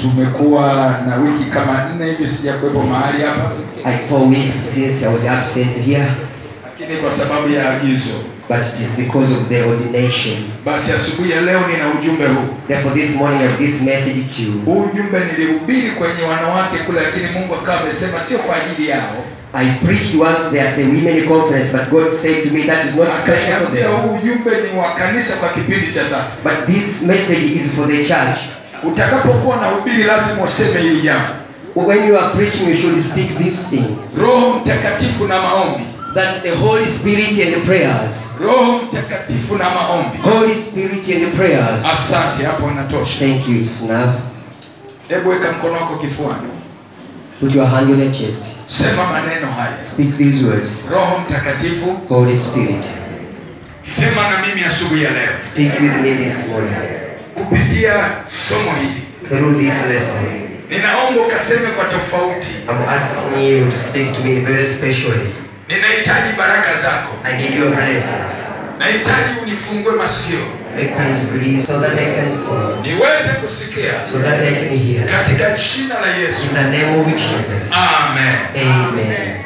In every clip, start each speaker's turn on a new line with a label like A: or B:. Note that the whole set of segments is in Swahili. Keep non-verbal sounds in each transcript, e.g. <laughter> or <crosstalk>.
A: tumekuwa na wiki kama nne hivi sijakuwepo mahali hapa
B: Like four weeks since I was absent here,
A: lakini kwa sababu ya agizo
B: but it is because of the ordination.
A: basi asubuhi ya leo nina ujumbe huu
B: Therefore, this morning I have this message to you.
A: huu ujumbe nilihubiri kwenye wanawake kule lakini mungu akawa amesema sio kwa ajili yao
B: I preached once there at the women conference, but God said to me that is not special for them.
A: ujumbe ni wa kanisa kwa kipindi cha sasa
B: But this message is for the church.
A: Utakapokuwa na hubiri lazima useme hili jambo
B: When you are preaching, you should speak this thing.
A: roho mtakatifu na maombi
B: That the Holy Spirit and prayers,
A: roho mtakatifu na maombi
B: Holy Spirit and prayers.
A: asante hapo anatosha
B: Thank you, it's enough.
A: hebu weka mkono wako kifuani
B: Put your hand on your chest.
A: sema maneno haya
B: Speak these words.
A: roho mtakatifu
B: Holy Spirit,
A: sema na mimi asubuhi ya leo
B: speak with me this morning.
A: Kupitia somo hili
B: Through this lesson,
A: ninaomba ukaseme kwa tofauti
B: I'm asking you to speak to me very specially.
A: ninahitaji baraka zako
B: I need your blessings.
A: nahitaji unifungue masikio
B: Make please release so that I can see,
A: niweze kusikia
B: so that I can hear.
A: katika jina la yesu
B: In the name of Jesus.
A: amen
B: Amen.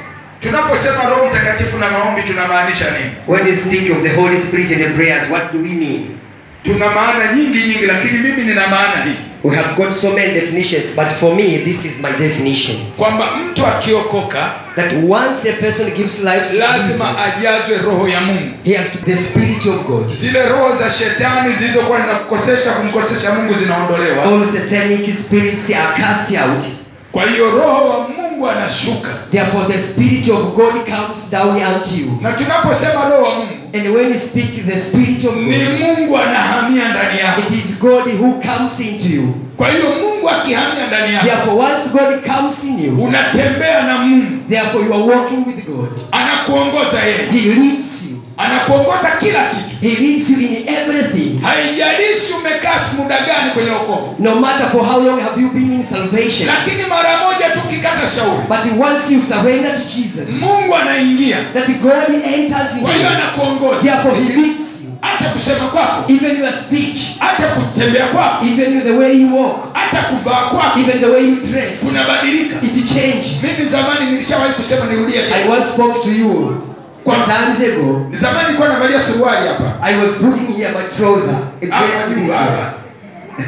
A: tunaposema roho mtakatifu na maombi tunamaanisha nini
B: When we speak of the Holy Spirit and the prayers, what do we mean?
A: Tuna maana nyingi nyingi lakini mimi nina maana hii
B: We have got so many definitions, but for me, this is my definition.
A: kwamba mtu akiokoka
B: That once a person gives life to
A: lazima
B: Jesus,
A: ajazwe roho ya mungu
B: he has to, the Spirit of God.
A: zile roho za shetani zilizokuwa zinakukosesha kumkosesha mungu zinaondolewa
B: All satanic spirits are cast out.
A: kwa hiyo roho wa mungu anashuka
B: Therefore, the Spirit of God comes down unto you.
A: na tunaposema roho wa mungu
B: And when we speak the Spirit of
A: ni
B: God,
A: mungu anahamia ndani yako
B: it is God who comes into you.
A: kwa hiyo mungu akihamia ndani yako
B: Therefore, once God comes in you,
A: unatembea na mungu
B: therefore you are walking with God.
A: anakuongoza yeye
B: He leads.
A: Anakuongoza kila kitu.
B: He leads you in everything.
A: haijalishi umekaa muda gani kwenye wokovu.
B: No matter for how long have you been in salvation.
A: lakini mara moja tu ukikata shauri.
B: But once you surrender to Jesus,
A: mungu anaingia.
B: that God enters in
A: kwa hiyo anakuongoza.
B: Therefore, He leads
A: hata kusema kwako.
B: Even your speech,
A: hata kutembea kwako.
B: even the way you walk,
A: hata kuvaa kwako.
B: even the way you dress,
A: unabadilika.
B: it changes.
A: mimi zamani nilishawahi kusema nirudie tena.
B: I
A: was
B: once spoke to you some times ago.
A: zamani nilikuwa navalia suruali hapa
B: I was putting here my trouser, It dress
A: hapa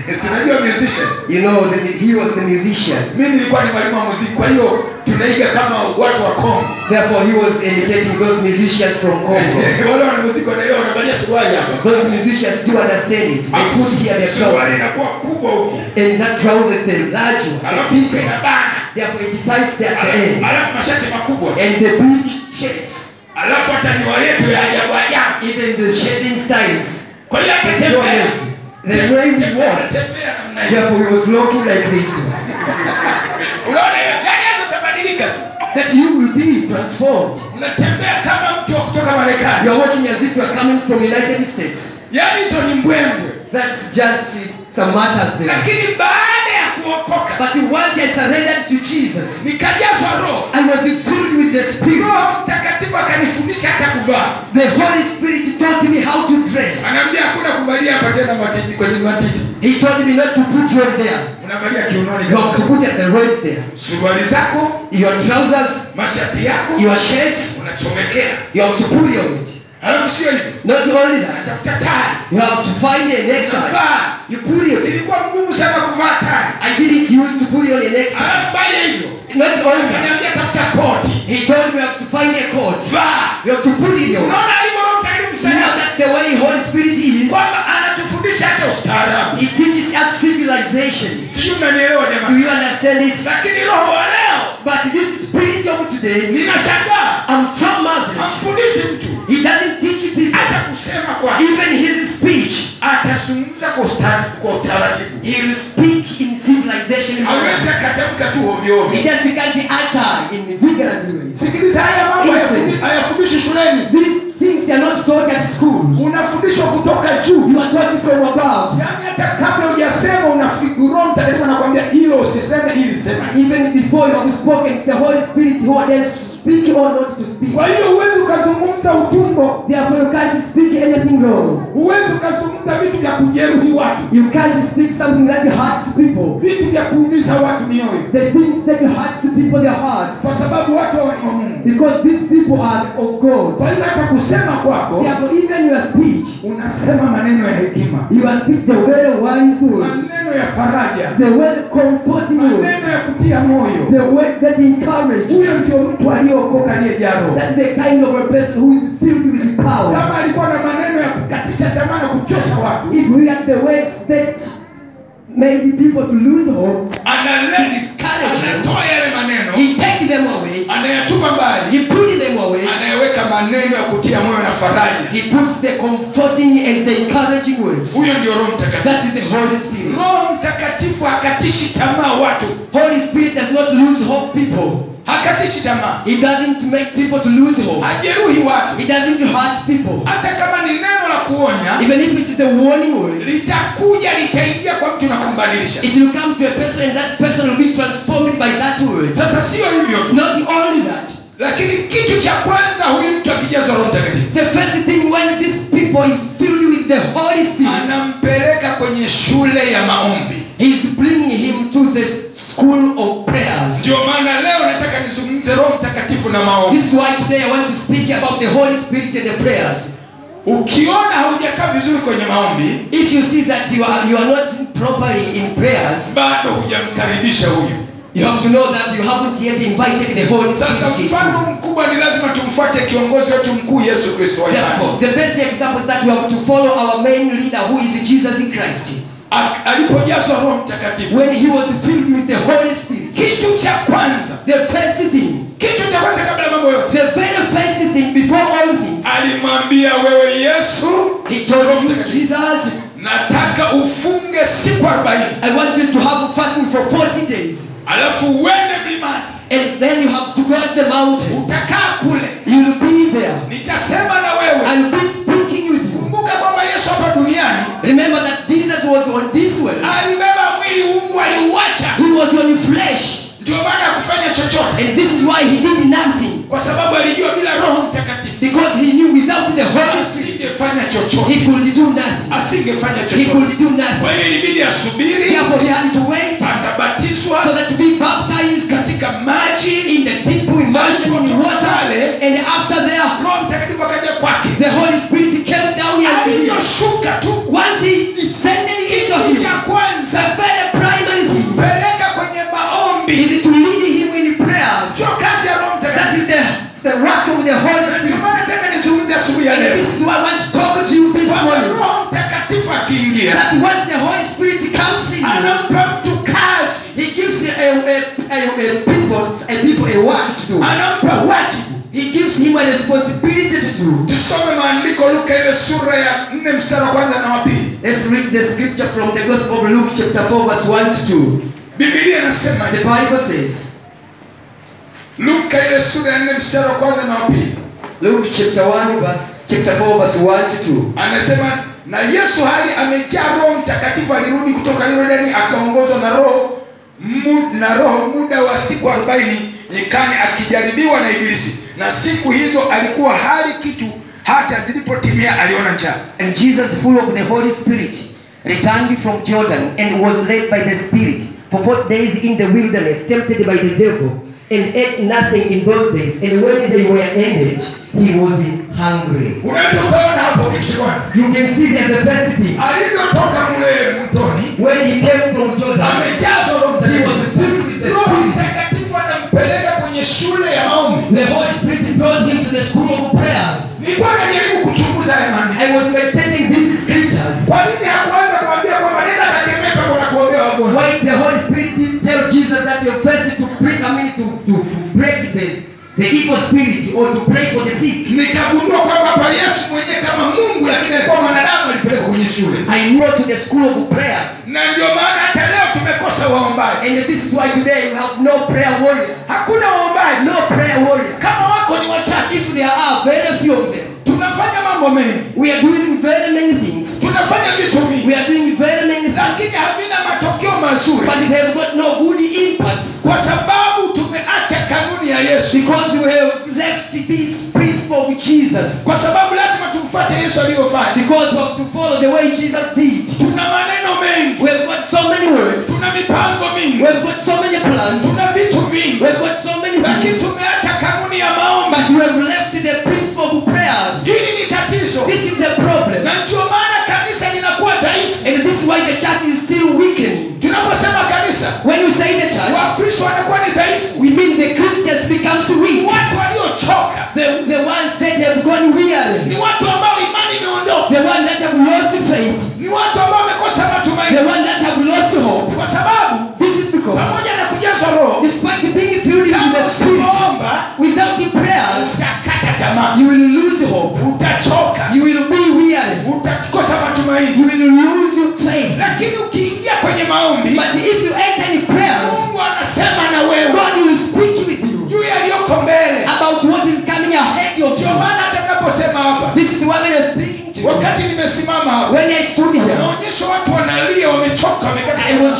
B: this
A: sinajua musician
B: You know, the, he was the musician.
A: mimi nilikuwa ni mwalimu wa muziki kwa hiyo tunaiga kama watu wa Congo.
B: Therefore, he was imitating those musicians from Congo. <laughs>
A: wale wana muziki wanaelewa wanavalia suruali hapa
B: Those musicians do understand it. They put here their
A: suruali
B: trousers.
A: inakuwa kubwa huko.
B: And that trousers, they large
A: alafu inabana
B: Therefore, it ties
A: their
B: end.
A: alafu mashati makubwa
B: And the big shades.
A: Alafu hata nyua yetu ya ajabu ajabu
B: Even the shading styles.
A: kwa hiyo
B: amazing. The way he walk.
A: anatembea namna hiyo
B: Therefore, he was looking like this.
A: unaona yani yazo
B: That you will be transformed.
A: unatembea kama mtu kutoka Marekani
B: You are walking as if you are coming from United States.
A: yani hizo ni mbwembwe
B: That's just some matters there.
A: lakini baada ya kuokoka
B: But once I surrendered to Jesus,
A: nikajazwa roho
B: I was filled with the Spirit.
A: roho mtakatifu akanifundisha hata kuvaa
B: The Holy Spirit taught me how to dress.
A: anaambia hakuna kuvalia hapa tena matiti kwenye matiti
B: He told me not to put you there.
A: unavalia kiunoni
B: You have to put the right there.
A: suruali zako
B: Your trousers,
A: mashati yako
B: your shirts,
A: unachomekea
B: you have to put your it.
A: Alafu sio hivyo
B: Not only that,
A: tafuta tai
B: you have to find a necktie. Put it
A: ilikuwa ngumu sana kuvaa tai
B: I didn't use to put on a necktie.
A: alafu baada ya hivyo
B: Not only that,
A: akaniambia tafuta koti
B: he told me you have to find a coat.
A: vaa
B: You have to put it on.
A: unaona Mtakatifu sana.
B: You know that the way Holy Spirit is,
A: kwamba anatufundisha hata ustaarabu
B: He teaches us civilization.
A: sijui mnanielewa
B: jamaa.
A: Do
B: you understand it?
A: lakini roho wa leo
B: But this spirit of today,
A: ninashangaa
B: I'm so marveled.
A: hamfundishi atazungumza kwa utaratibu
B: he will speak in civilization.
A: hawezi akatamka tu ovyo ovyo He
B: just can't utter in vigorous way
A: sikiliza haya mambo hayafundishi shuleni
B: These things are not taught at school.
A: unafundishwa kutoka juu
B: You are taught from above.
A: yani hata kabla hujasema unafiguro mtakatifu anakuambia hilo usiseme hili sema
B: Even before you have spoken, it's the Holy Spirit who orders speak or not to speak.
A: kwa hiyo huwezi ukazungumza utumbo
B: Therefore, you can't speak anything wrong.
A: huwezi ukazungumza vitu vya kujeruhi watu
B: You can't speak something that hurts people.
A: vitu vya kuumiza watu mioyo
B: The things that hurts people their hearts.
A: kwa sababu watu hawa ni wa mungu
B: Because these people are of God.
A: kwa hiyo hata kusema kwako
B: Therefore, even your speech,
A: unasema maneno ya hekima
B: you are speak the very wise words,
A: maneno ya faraja
B: the well comforting words,
A: maneno ya kutia moyo
B: the words that encourage.
A: huyo ndio mtu aliyeokoka aliyejaro
B: That's the kind of a person who is filled with power.
A: kama alikuwa na maneno ya kukatisha tamaa na kuchosha watu
B: If we had the words that made people to lose hope,
A: analeta
B: Discourage them.
A: anatoa yale maneno
B: he takes them away,
A: Anayatupa mbali
B: he puts them away,
A: anayeweka maneno ya kutia moyo na faraja
B: he puts the comforting and the encouraging words.
A: huyo ndio roho mtakatifu
B: That is the Holy Spirit.
A: roho mtakatifu akatishi tamaa watu
B: Holy Spirit does not lose hope people.
A: Hakatishi tamaa
B: He doesn't make people to lose hope.
A: hajeruhi watu.
B: He doesn't hurt people.
A: hata kama ni neno la kuonya
B: Even if it is the warning word,
A: litakuja litaingia kwa mtu na kumbadilisha.
B: it will come to a person and that person will be transformed by that word.
A: sasa sio hivyo tu.
B: Not only that,
A: lakini kitu cha kwanza huyu mtu akijazwa roho mtakatifu.
B: The first thing when this people is filled with the Holy Spirit,
A: anampeleka kwenye shule ya maombi.
B: He's bringing him to the school of prayers.
A: ndio maana leo nataka nizungumze roho mtakatifu na maombi
B: This is why today I want to speak about the Holy Spirit and the prayers.
A: ukiona haujakaa vizuri kwenye maombi
B: If you see that you are you are not properly in prayers,
A: bado hujamkaribisha huyu
B: you have to know that you haven't yet invited the Holy Spirit.
A: sasa mfano mkubwa ni lazima tumfuate kiongozi wetu mkuu yesu kristo.
B: Therefore, the best example is that we have to follow our main leader who is Jesus Christ.
A: Alipojazwa roho mtakatifu.
B: When he was filled with the Holy Spirit,
A: kitu cha kwanza.
B: The first thing,
A: kitu cha kwanza kabla mambo yote.
B: The very first thing before all things,
A: alimwambia wewe yesu
B: he told you, Jesus,
A: nataka ufunge siku arobaini.
B: I want you to have fasting for 40 days.
A: alafu uende mlimani.
B: And then you have to go up the mountain.
A: utakaa kule.
B: You'll be there.
A: nitasema na wewe.
B: I'll be speaking with you.
A: Kumbuka kwamba yesu hapa duniani
B: Remember that Jesus was on this world.
A: alibeba mwili mungu aliuacha
B: He was on flesh.
A: ndio maana ya kufanya chochote
B: And this is why he did nothing.
A: kwa sababu alijua bila roho mtakatifu
B: Because he knew without the Holy Spirit,
A: asingefanya
B: he could do nothing.
A: asingefanya
B: He could do nothing.
A: kwa hiyo ilibidi asubiri
B: Therefore, he had to wait
A: atabatizwa
B: so that to be baptized
A: katika maji
B: in the deep immersion in water. And after there,
A: roho mtakatifu akaja kwake
B: the Holy
A: akiingia
B: That once the Holy Spirit comes in you,
A: anampa mtu kazi
B: He gives a, a, a, a, people, a people a work to do.
A: anampa wajibu
B: He gives him a responsibility to do.
A: tusome maandiko luka ile sura ya 4 mstari wa kwanza na wa pili
B: Let's read the scripture from the Gospel of Luke, chapter 4, verse 1 to 2.
A: Biblia inasema
B: The Bible says,
A: luka ile sura ya 4 mstari wa kwanza na wa pili
B: Luke chapter 1, verse chapter 4, verse 1 to 2.
A: anasema na yesu hali amejaa roho mtakatifu alirudi kutoka yordani akaongozwa na roho na roho muda wa siku arobaini nyikani akijaribiwa na ibilisi na siku hizo alikuwa hali kitu hata zilipotimia aliona njaa
B: And Jesus, full of the Holy Spirit, returned from Jordan and was led by the Spirit for 40 days in the wilderness, tempted by the devil, and ate nothing in those days. And when they were ended, he was hungry.
A: hapo
B: You can see that the first thing,
A: alivyotoka mle mtoni
B: when he came from Jordan,
A: amejazwa roho
B: he was filled with the
A: roho
B: Spirit.
A: mtakatifu anampeleka kwenye shule ya maombi
B: The Holy Spirit brought him to the school of prayers.
A: nilikuwa najaribu kuchunguza haya maandiko
B: I was meditating these scriptures.
A: kwa nini hakuanza kuambia kwamba nenda katemeka kuna kuombea wagonjwa
B: Why the Holy Spirit didn't tell Jesus that you're first to bring, I mean, to, to break the, the evil spirit or to pray for the sick.
A: nikagundua kwamba kwa yesu mwenyewe kama mungu lakini alikuwa mwanadamu alipeleka kwenye shule
B: I know to the school of prayers.
A: na ndio maana hata leo tumekosa waombaji
B: And this is why today you have no prayer warriors.
A: hakuna waombaji
B: No prayer warriors.
A: kama wako ni wachache
B: If there are very few of them,
A: tunafanya mambo mengi
B: we are doing very many things.
A: tunafanya vitu vingi
B: We are doing very many things.
A: lakini havina matokeo mazuri
B: But they have got no good impact.
A: kwa sababu ya yesu
B: Because we have left this principle of Jesus.
A: kwa sababu lazima tumfuate yesu alivyofanya
B: Because we have to follow the way Jesus did.
A: tuna maneno mengi
B: we have got so many words.
A: tuna mipango mingi
B: we have got so many plans.
A: tuna vitu vingi
B: we have got so many things.
A: tumeacha kanuni ya maombi
B: But we have left the principle of prayers.
A: hili ni tatizo
B: This is the problem.
A: na ndio maana kanisa linakuwa dhaifu
B: And this is why the church is still weakening.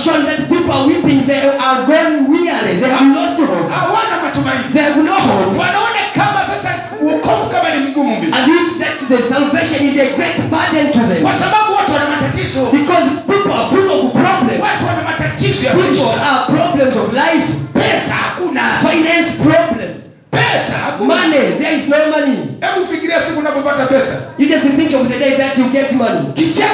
B: Shown that people are weeping. They are going weary. They have lost hope.
A: hawana matumaini
B: They have no hope.
A: wanaona kama sasa wokovu kama ni mgumu vile
B: And if that the salvation is a great burden to them.
A: kwa sababu watu wana matatizo
B: Because people are full of problems.
A: watu wana matatizo ya
B: People are problems of life.
A: pesa hakuna
B: Finance problem.
A: pesa hakuna
B: Money. There is no money.
A: hebu fikiria siku unapopata pesa
B: You just think of the day that you get money.
A: kicheko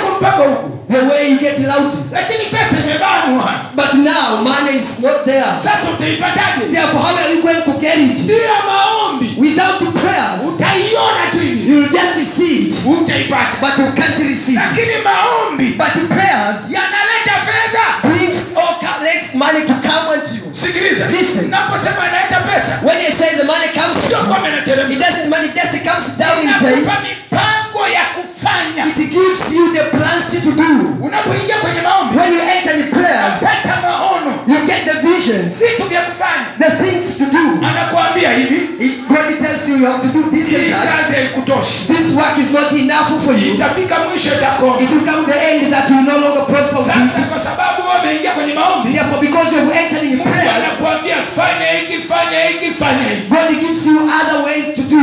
B: there.
A: sasa utaipataje
B: Therefore, how are you going to get it?
A: bila maombi
B: Without the prayers,
A: utaiona tu hivi
B: you will just see it,
A: utaipata
B: but you can't receive.
A: lakini maombi
B: But prayers
A: yanaleta fedha
B: brings all collects money to come unto you.
A: sikiliza
B: Listen.
A: naposema inaleta pesa
B: When I say the money comes
A: sio kwamba
B: you,
A: inateremka
B: it doesn't money just comes down in faith.
A: inakupa mipango ya kufanya
B: It gives you the plans to do.
A: unapoingia kwenye maombi
B: When you enter the prayers,
A: unapata
B: you get the
A: vitu vya kufanya
B: the things to do.
A: anakuambia hivi
B: It, God tells you you have to do this and that.
A: kazi haikutoshi
B: This work is not enough for you.
A: itafika mwisho itakoma
B: It will come to the end that you will no longer prosper with
A: sasa kwa sababu wewe umeingia kwenye maombi
B: Therefore, because you have entered in prayers,
A: anakuambia fanya hiki fanya hiki fanya hiki
B: God gives you other ways to do.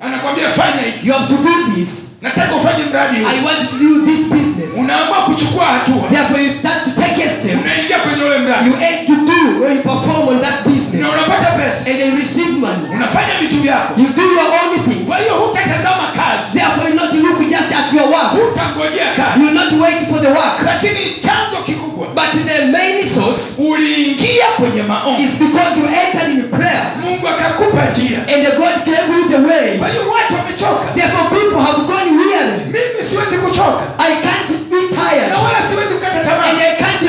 A: anakuambia fanya hiki
B: You have to do this.
A: Nataka ufanye mradi huu
B: I want you to do this business.
A: unaamua kuchukua hatua
B: Therefore, you start to take a step.
A: unaingia kwenye ule mradi
B: You aim to do when you perform on that business.
A: na unapata pesa
B: And then receive money.
A: unafanya vitu vyako
B: You do your own things.
A: kwa hiyo hutatazama kazi
B: Therefore, you not look just at your work. You will not wait for the work.
A: lakini chanzo kikubwa
B: But the main source
A: uliingia kwenye maombi
B: is because you entered in prayers.
A: mungu akakupa njia
B: And God gave you the way.
A: kwa hiyo watu wamechoka
B: Therefore, people have gone weary.
A: mimi siwezi kuchoka
B: I can't be tired.
A: na wala siwezi kukata
B: And I can't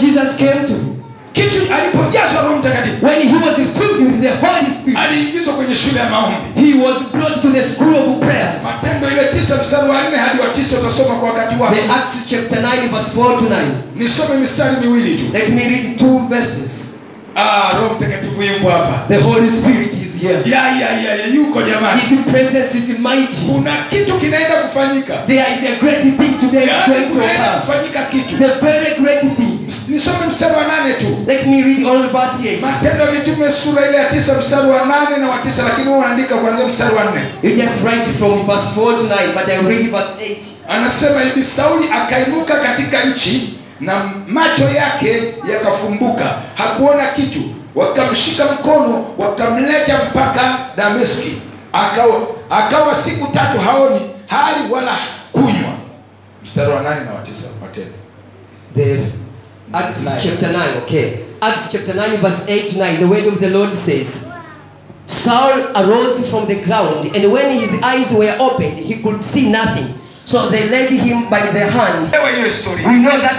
B: Jesus came to
A: kitu alipojazwa roho mtakatifu
B: When he was filled with the Holy Spirit,
A: aliingizwa kwenye shule ya maombi
B: he was brought to the school of prayers.
A: matendo ile tisa mstari wa nne hadi wa tisa utasoma kwa wakati wako
B: The Acts chapter 9, verse 4 to 9.
A: nisome mistari miwili tu
B: Let me read two verses.
A: ah, roho mtakatifu yuko hapa
B: The Holy Spirit here.
A: yuko jamani
B: His presence is mighty.
A: kuna kitu kinaenda kufanyika
B: There is a great thing today is
A: yaani
B: going to
A: kufanyika kitu
B: The very great thing.
A: nisome mstari wa nane tu
B: Let me read all verse 8.
A: matendo ya mitume sura ile ya tisa mstari wa nane na wa tisa lakini wewe unaandika kuanzia mstari wa nne
B: You just write from verse 4 to 9, but I read verse 8.
A: anasema hivi sauli akainuka katika nchi na macho yake yakafumbuka hakuona kitu wakamshika mkono wakamleta mpaka dameski akawa, akawa siku tatu haoni hali wala kunywa mstari wa nane na wa tisa matendo
B: The Acts
A: Nine.
B: chapter 9, okay. Acts chapter 9, verse 8 to 9. The word of the Lord says, Saul arose from the ground, and when his eyes were opened, he could see nothing. So they led him by the hand. We know that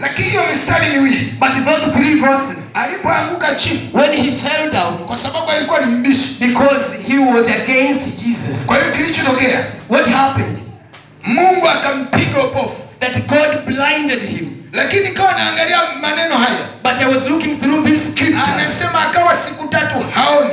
A: lakini hiyo mistari miwili
B: But those three verses,
A: alipoanguka chini
B: when he fell down,
A: kwa sababu alikuwa ni mbishi
B: because he was against Jesus,
A: kwa hiyo kilichotokea
B: what happened?
A: mungu akampiga upofu
B: That God blinded him.
A: lakini kawa naangalia maneno haya
B: But I was looking through these scriptures.
A: anasema akawa siku tatu haoni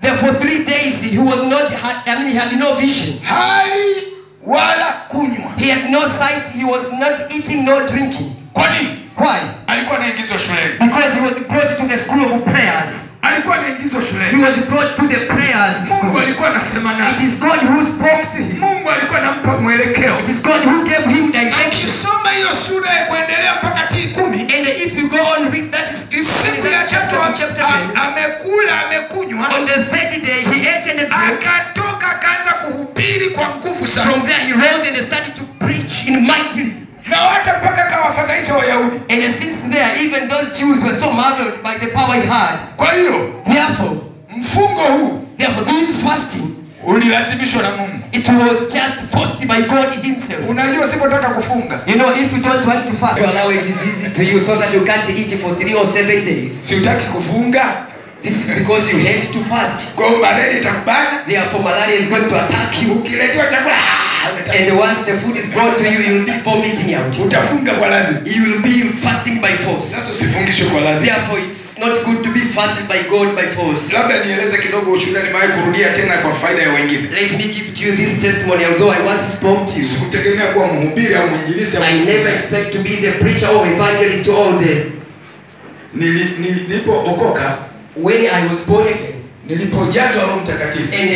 B: There for three days he was not, I mean, he had no vision.
A: hali wala kunywa
B: He had no sight. He was not eating nor drinking.
A: Kwa nini
B: Why?
A: alikuwa anaingizwa shuleni
B: Because he was brought to the school of prayers.
A: alikuwa anaingizwa
B: He was brought to the prayers
A: mungu alikuwa anasema
B: It is God who spoke to him.
A: mungu alikuwa anampa mwelekeo
B: It is God who gave him direction.
A: akisoma hiyo sura ya kuendelea mpaka tii kumi
B: And if you go on read that is
A: siku ya
B: chapter
A: tatu
B: chapter 10,
A: amekula amekunywa
B: on the third day he ate and drank.
A: akatoka akaanza kuhubiri kwa nguvu sana
B: From there he rose and started to preach in mightily.
A: Na hata mpaka kawafadhaisha wayahudi
B: And since there, even those Jews were so marveled by the power he had.
A: kwa hiyo
B: Therefore,
A: mfungo huu
B: therefore, this fasting,
A: ulilazimishwa na mungu
B: it was just forced by God himself.
A: unajua usipotaka kufunga
B: You know, if you don't want to fast, you allow it is easy to you so that you can't eat for three or seven days.
A: Si utaki kufunga
B: This is because you hate to fast.
A: kwa malaria itakubana
B: Therefore, malaria is going to attack you.
A: ukiletewa chakula ah,
B: And once the food is brought to you, you will be vomiting out.
A: utafunga kwa lazima
B: You will be fasting by force.
A: sasa usifungishwe kwa lazima
B: Therefore, it's not good to be fasted by God by force.
A: labda nieleze kidogo ushuhuda nimewahi kurudia tena kwa faida ya wengine
B: Let me give to you this testimony, although I once spoke to you.
A: sikutegemea kuwa mhubiri au mwinjilisi
B: I never expect to be the preacher or evangelist or the.
A: Nili- nili- nilipookoka
B: When I was born again,
A: nilipojazwa roho mtakatifu
B: and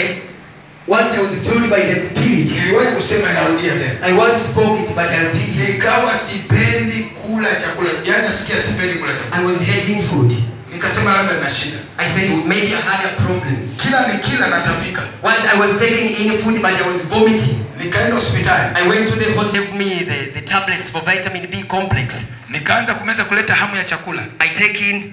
B: once I was filled by the Spirit,
A: niliwahi kusema narudia tena.
B: I once spoke it, but I repeat
A: nikawa sipendi kula chakula. Yaani nasikia sipendi kula chakula.
B: I was hating food.
A: nikasema labda nina shida.
B: I said maybe I had a problem.
A: kila nikila natapika.
B: Once I was taking in food, but I was vomiting.
A: nikaenda hospitali.
B: I went to the hospital, gave me the, the tablets for vitamin B complex.
A: nikaanza kumeza kuleta hamu ya chakula.
B: I take in,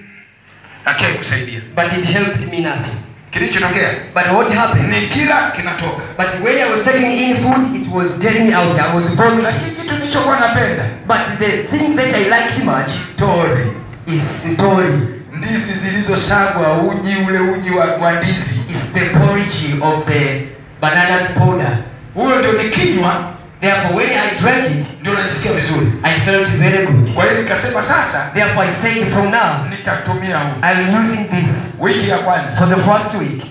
A: akia kusaidia
B: but it helped me nothing.
A: Kilichotokea
B: But what happened?
A: ni kila kinatoka
B: But when I was taking in food, it was getting out. I was vomiting.
A: lakini kitu nilichokuwa napenda
B: But the thing that I like much
A: tori
B: is tori,
A: ndizi zilizosagwa uji ule uji wa, wa ndizi
B: is the porridge of the bananas powder.
A: huyo ndio nikinywa
B: Therefore, when I drank it,
A: ndio najisikia vizuri
B: I felt very good.
A: kwa hiyo nikasema sasa
B: Therefore, I said from now,
A: nitatumia huu
B: I'm using this
A: wiki ya kwanza
B: for the first week,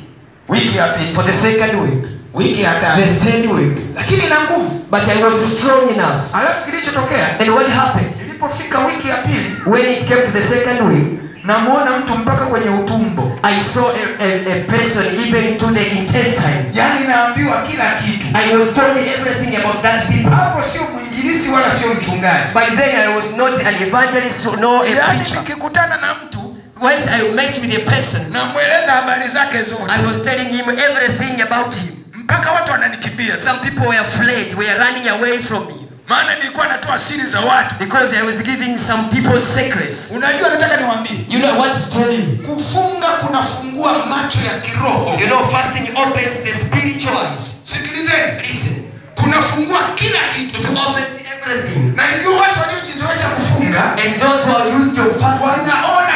A: wiki ya pili
B: for the second week,
A: wiki ya
B: the third week.
A: lakini na nguvu
B: But I was strong enough.
A: alafu kilichotokea
B: And what happened?
A: ilipofika wiki ya pili
B: When it came to the second week,
A: namwona mtu mpaka kwenye utumbo
B: I saw a, a, a person even to the intestine.
A: yaani naambiwa kila kitu
B: I was told everything about that people.
A: hapo sio mwinjilisi wala sio mchungaji
B: By then I was not an evangelist to know a
A: yani
B: preacher.
A: nikikutana na mtu
B: Once I met with a person,
A: namweleza habari zake zote
B: I was telling him everything about him.
A: mpaka watu wananikimbia
B: Some people were fled, were running away from me
A: maana nilikuwa natoa siri za watu
B: because I was giving some people secrets.
A: unajua nataka niwaambie
B: You know what to tell you?
A: kufunga kunafungua macho ya kiroho
B: You know, fasting opens the spiritual eyes.
A: sikilizeni
B: Listen,
A: kunafungua kila kitu
B: it opens everything.
A: na ndio watu waliojizoesha kufunga
B: And those who are used to fasting,
A: wanaona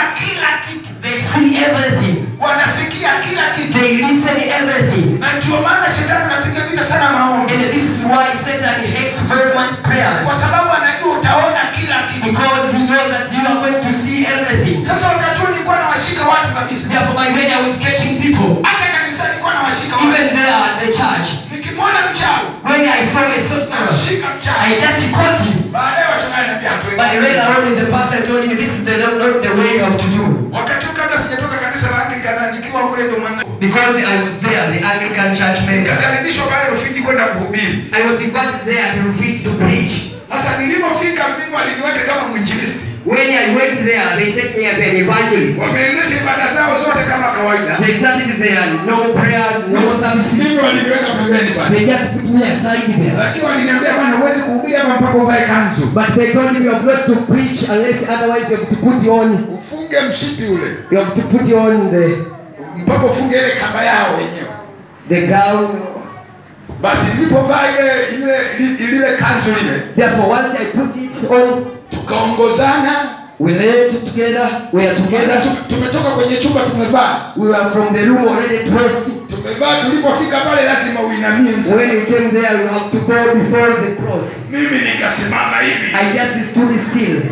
B: they see everything.
A: wanasikia kila kitu
B: They listen everything.
A: na ndio maana shetani anapiga vita sana maombi
B: And this is why Satan hates fervent prayers.
A: kwa sababu anajua utaona kila kitu
B: Because he knows that you are going to see everything.
A: sasa wakati huo nilikuwa nawashika watu kabisa
B: Therefore, by then I was catching people.
A: hata kanisani nilikuwa nawashika watu
B: Even there at the church.
A: nikimwona mchawi
B: When I saw a sorcerer,
A: nashika
B: I just caught him.
A: baadaye wachungaji ananiambia
B: But later on, the pastor told me this is the, not the way of to do.
A: wakati Nikiwa kule ndo mwanzo
B: Because I was there, the Anglican church member.
A: nikakaribishwa pale Rufiji kwenda kuhubiri
B: I was invited there to Rufiji to preach.
A: sasa nilipofika mimi waliniweka kama mwinjilisti
B: When I went there, they sent me as an evangelist.
A: wameendesha ibada zao zote kama kawaida
B: They started there, no prayers, no services.
A: mimi waliniweka pembeni pale
B: They just put me aside there.
A: lakini waliniambia bwana huwezi kuhubiri hapa mpaka uvae kanzu
B: But they told me you have not to preach unless otherwise you have to put on
A: ufunge mshipi ule
B: you have to put on the
A: mpaka ufunge ile kamba yao wenyewe
B: the gown.
A: basi nilipovaa ile ile ile kanzu lile
B: Therefore, once I put it on,
A: tukaongozana
B: We led together, we are together.
A: tumetoka kwenye chumba tumevaa
B: We were from the room already dressed.
A: tumevaa tulipofika pale lazima uinamie msa
B: When you came there, you have to bow before the cross.
A: mimi nikasimama hivi
B: I just stood still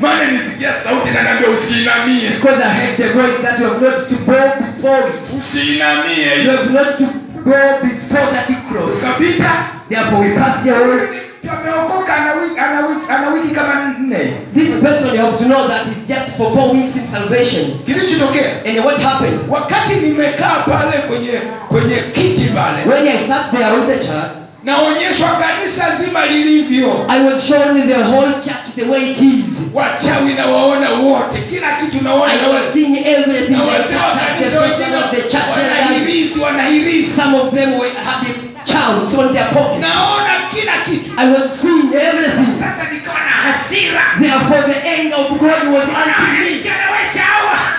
A: maana nisikia sauti na nambia usiinamie
B: because I heard the voice that you have not to bow before it.
A: usiinamie
B: You have not to bow before that cross.
A: ukapita
B: Therefore, we passed the road
A: ameokoka ana wiki, ana wiki, ana wiki kama nne
B: This person, you have to know that is just for four weeks in salvation.
A: kilichotokea
B: And what happened?
A: wakati nimekaa pale kwenye kwenye kiti pale
B: When I sat there on the chair,
A: naonyeshwa kanisa zima lilivyo
B: I was shown the whole church the way it is.
A: wachawi na waona wote kila kitu naona
B: I
A: na
B: was seeing everything
A: na wazee wa kanisa
B: wengine of the church elders.
A: wanahirisi wanahirisi
B: Some of them were having charms on their pockets.
A: naona kila kitu
B: I was seeing everything.
A: sasa nikawa na hasira
B: Therefore, the anger of God was unto me.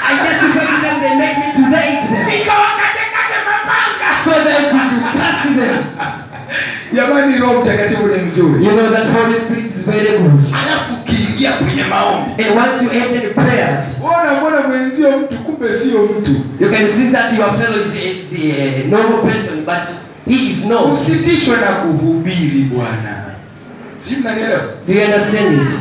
B: I just told them, they make me to date them.
A: nikawakatekate mapanga
B: So that to pass them.
A: Jamani roho mtakatifu ni mzuri
B: You know that Holy Spirit is very good.
A: alafu ukiingia kwenye maombi
B: And once you enter the prayers,
A: ona mbona mwenzio mtu kumbe sio mtu
B: you can see that your fellow is, is a normal person, but he is not.
A: usitishwe na kuhubiri bwana si mnanielewa
B: Do you understand it?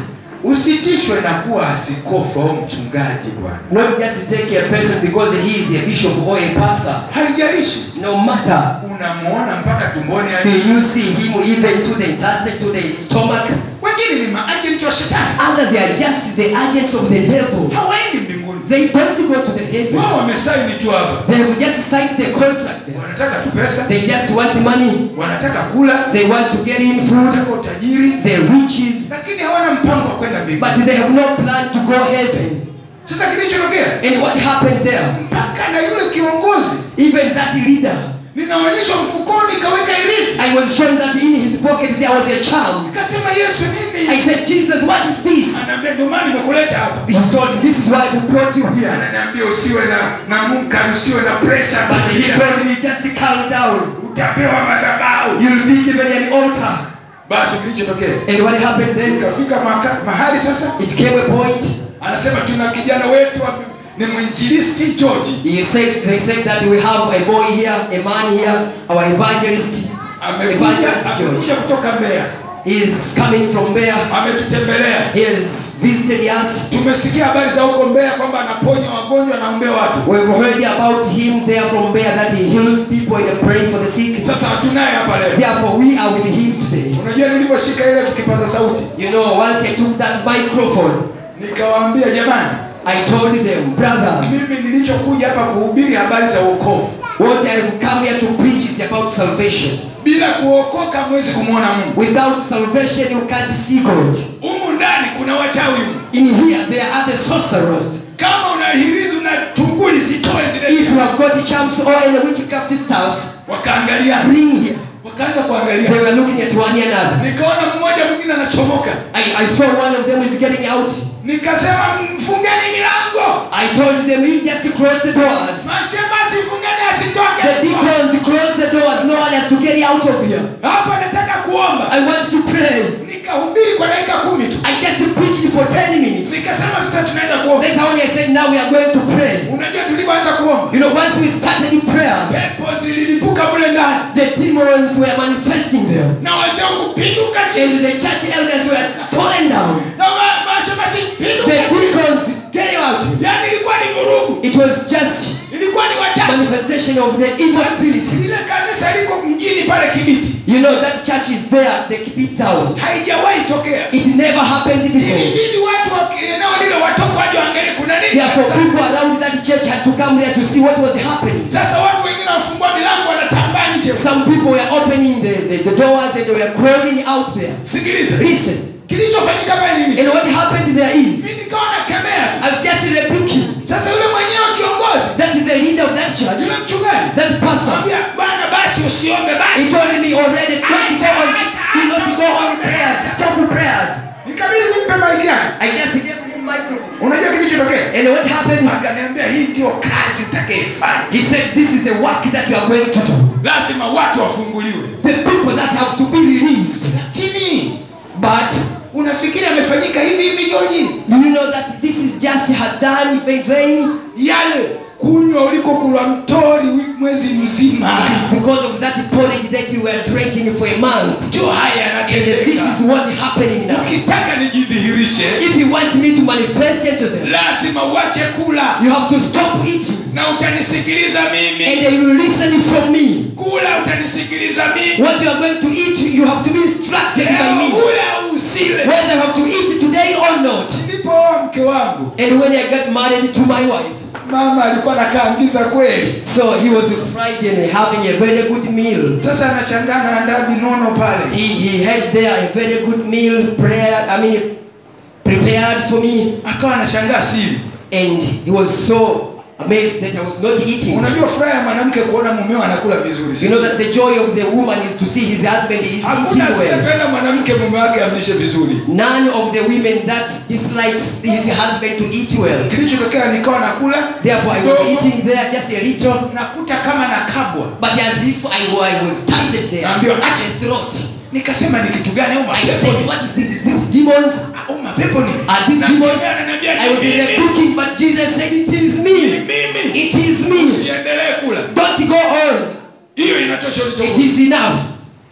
A: Usitishwe na kuwa asikofu au mchungaji bwana
B: Not just take a person because he is a bishop or a pastor.
A: haijalishi
B: No matter.
A: unamuona mpaka tumboni hadi
B: you see him even to the intestine, to the stomach?
A: wengine ni maagent wa shetani
B: Others, they are just the agents of the devil.
A: hawaendi mbinguni
B: They don't go to the heaven.
A: wao wamesaini tu hapo.
B: They will just sign the contract there.
A: wanataka tu pesa
B: They just want money.
A: wanataka kula
B: They want to get in food,
A: wanataka utajiri
B: the riches,
A: lakini hawana mpango wa kwenda mbinguni
B: but they have no plan to go heaven.
A: sasa kilichotokea
B: And what happened there?
A: mpaka na yule kiongozi
B: Even that leader,
A: ninaonyeshwa mfukoni kaweka irisi
B: I was shown that in his pocket there was a charm.
A: nikasema yesu
B: I said, Jesus, what is this?
A: anaambia ndio maana nimekuleta hapa
B: He told me, this is why we brought you here.
A: ananiambia usiwe na na munkari usiwe na pressure
B: But he told me, just calm down.
A: utapewa madhabahu
B: You'll be given an altar.
A: basi kilichotokea
B: And what happened then?
A: kafika mahali sasa
B: It came a point.
A: anasema tuna kijana wetu ni mwinjilisti george
B: He said, they said that we have a boy here, a man here, our evangelist.
A: amekuja
B: Evangelist
A: kutoka mbeya
B: He is coming from Mbeya.
A: ametutembelea
B: He has visited us.
A: tumesikia habari za huko mbeya kwamba anaponya wagonjwa anaombea watu
B: We've heard about him there from Mbeya that he heals people and praying for the sick.
A: sasa tunaye hapa leo
B: Therefore, we are with him today.
A: unajua nilivyoshika ile kipaza sauti
B: You know, once I took that microphone,
A: nikawaambia jamani
B: I told them, brothers,
A: mimi nilichokuja hapa kuhubiri habari za wokovu.
B: what I have come here to preach is about salvation.
A: bila kuokoka mwezi kumwona mungu
B: Without salvation, you can't see God.
A: humu ndani kuna wachawi.
B: In here, there are the sorcerers.
A: kama unahirizi na tunguli zitoe
B: If you have got the charms or any witchcraft staffs,
A: wakaangalia
B: bring here.
A: wakaanza
B: They were looking at one another.
A: nikaona mmoja mwingine anachomoka
B: I, I saw one of them is getting out.
A: Nikasema mfungeni milango
B: I told them, you just close the doors.
A: mashemasi fungeni
B: The
A: asitoke
B: deacons close the doors. No one has to get out of here.
A: hapa nataka kuomba
B: I want to pray.
A: nikahubiri kwa dakika kumi tu
B: I just preached for 10 minutes.
A: nikasema sasa tunaenda kuomba
B: Later on, I said, now we are going to pray.
A: unajua tulipoanza kuomba
B: You know, once we started in prayer
A: pepo zililipuka mle ndani
B: the demons were manifesting there.
A: na wazee kupinduka chini
B: And the church elders were falling down.
A: na ma- mashemasi
B: The deacons came out.
A: yani ilikuwa ni vurugu
B: It was just
A: ilikuwa ni wachache
B: manifestation of the evil spirit.
A: ile kanisa liko mjini pale kibiti
B: You know, that church is there, the kibiti town.
A: haijawahi tokea
B: It never happened before.
A: ilibidi watu wa eneo lile watoke waje waangalie kuna nini
B: Therefore, people around that church had to come there to see what was happening.
A: sasa watu wengine wafungua milango wanatambaa nje
B: Some people were opening the, the, the doors and they were crawling out there.
A: sikiliza
B: Listen.
A: Kilichofanyika pale nini
B: And what happened there is,
A: mimi nikawa nakemea
B: I just rebuking.
A: sasa yule mwenyewe kiongozi
B: That is the leader of that church,
A: yule mchungaji
B: that pastor.
A: Bwana basi usiombe
B: He told me already, don't go on, do not go on prayers, stop prayers.
A: nikabidi nimpe mic yake
B: I just gave him microphone.
A: unajua kilichotokea
B: And what happened?
A: akaniambia hii ndio kazi utakaifanya
B: He said, this is the work that you are going to do.
A: lazima watu wafunguliwe
B: The people that have to be released.
A: lakini
B: But
A: unafikiri amefanyika hivi hivi nyonyi
B: Do you know that this is just had done in
A: yale kunywa ulikokula mtori mwezi mzima
B: It is because of that porridge that you were drinking for a month.
A: njo haya
B: And this is what is happening now.
A: ukitaka nijidhihirishe
B: If you want me to manifest it to them,
A: lazima uache kula
B: you have to stop eating.
A: na utanisikiliza mimi
B: and you listen from me.
A: kula utanisikiliza mimi
B: What you are going to eat, you have to be instructed by me. Whether I have to eat today or not. And when I got married to my wife,
A: mama alikuwa nakaangiza kweli
B: so he was Friday and having a very good meal.
A: sasa anashangaa naandaa vinono pale
B: He, he had there a very good meal, prayer, I mean, prepared for me.
A: akawa anashangaa siri
B: And he was so amazed that I was not eating.
A: unajua furaha ya mwanamke kuona mumeo anakula vizuri
B: You know that the joy of the woman is to see his husband is eating well.
A: hakuna asiyependa mwanamke mume wake amlishe vizuri
B: None of the women that dislikes his husband to eat well.
A: kilichotokea nikawa nakula
B: Therefore, I was eating there just a little,
A: nakuta kama nakabwa
B: but as if I, I was started there.
A: Naambiwa,
B: acha throat.
A: Nikasema ni kitu gani au
B: I
A: mapepo
B: said, What is this? Is this demons?
A: au mapepo ni
B: Are these demons? I was in the cooking, but Jesus said, It is me. It is me.
A: usiendelee kula
B: Don't go on.
A: hiyo inatosha
B: It is enough.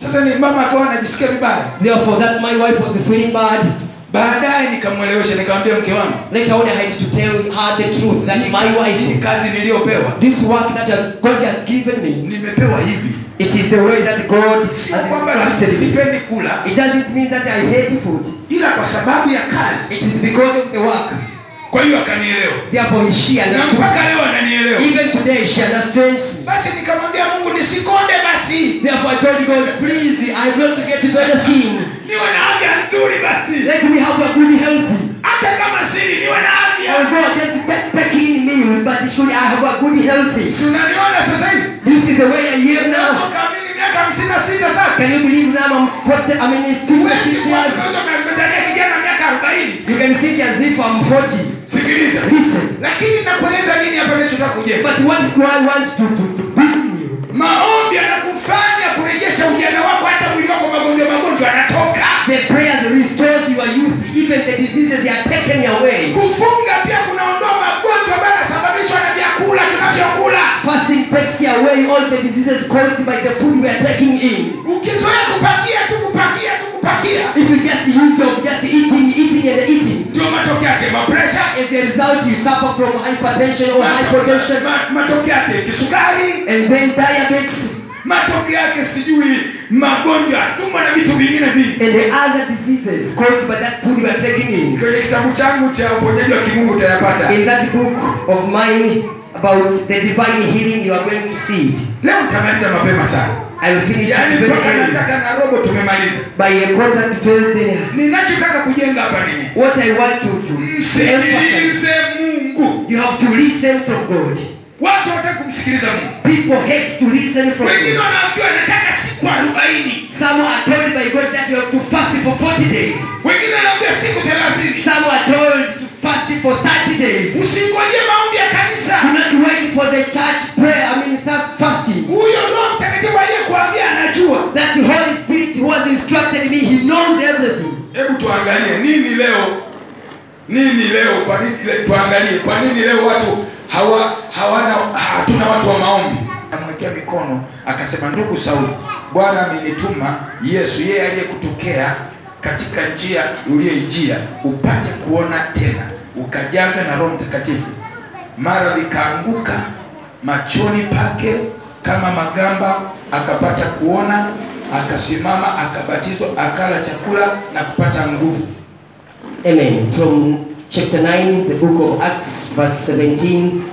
A: sasa ni mama akawa anajisikia vibaya
B: Therefore, that my wife was feeling bad.
A: baadaye nikamwelewesha nikamwambia mke wangu
B: Later on, I had to tell her the truth that my wife,
A: kazi niliyopewa
B: this work that has, God has given me,
A: nimepewa hivi
B: it is the way that God has instructed
A: sipendi kula
B: It doesn't mean that I hate food.
A: ila kwa sababu ya kazi
B: It is because of the work.
A: kwa hiyo akanielewa
B: Therefore, he- she
A: na
B: understood.
A: mpaka leo ananielewa
B: Even today, she understands me.
A: basi nikamwambia mungu nisikonde basi
B: Therefore, I told God, please, I want to get better thing.
A: niwe na afya nzuri basi
B: Let me have a good health.
A: Hata kama siri niwe na afya
B: Although I that clean meal, but should I have a good health?
A: si unaniona sasa hivi
B: This is the way I am now.
A: miaka hamsini na sita sasa
B: Can you believe now I'm 40, I mean 56 years? You can think as if I'm 40.
A: sikiliza
B: Listen.
A: lakini nakueleza nini hapa ninachotaka kujenga
B: But what do I want to, to, to bring you?
A: maombi kurejesha ujana wako hata mwili wako magonjwa magonjwa
B: The prayers restores your youth. Even the diseases are taken away.
A: kufunga pia kunaondoa magonjwa ambayo yanasababishwa na vyakula tunavyokula
B: Fasting takes away all the diseases caused by the food we are taking in.
A: ukizoea kupakia tu kupakia tu kupakia
B: If you just use of just eating, eating and eating,
A: ndio matokeo yake ma pressure.
B: as a result you suffer from hypertension or hypertension
A: matokeo yake kisukari
B: and then diabetes
A: matokeo yake sijui magonjwa tuma na vitu vingine vingi
B: and the other diseases caused by that food you are taking in.
A: kwenye kitabu changu cha uponyaji wa kimungu utayapata.
B: In that book of mine about the divine healing, you are going to see it.
A: leo nitamaliza mapema sana.
B: I will finish
A: yani
B: it very
A: mpaka na robo tumemaliza.
B: By a quarter to twelve, then
A: ninachotaka kujenga hapa nini?
B: What I want to, to,
A: msikilize mungu.
B: You have to listen from God.
A: Watu hawataki kumsikiliza mungu
B: People hate to listen from
A: wengine wanaambiwa nataka siku arobaini
B: Some are told by God that you have to fast for 40 days.
A: wengine wanaambiwa siku thelathini
B: Some are told to fast for 30 days.
A: usingoje maombi ya kanisa Do
B: not wait for the church prayer. I mean, start fasting.
A: huyo roho mtakatifu aliyekuambia anajua
B: That the Holy Spirit who has instructed me, He knows everything.
A: hebu tuangalie nini leo nini leo kwa nini tuangalie kwa nini leo watu hawa hawana hatuna watu wa maombi. Amwekea mikono akasema ndugu sauli bwana amenituma yesu yeye aliyekutokea katika njia uliyoijia upate kuona tena ukajazwa na roho mtakatifu. Mara likaanguka machoni pake kama magamba akapata kuona akasimama akabatizwa akala chakula na kupata nguvu.
B: Amen. From chapter 9, the book of Acts, verse 17.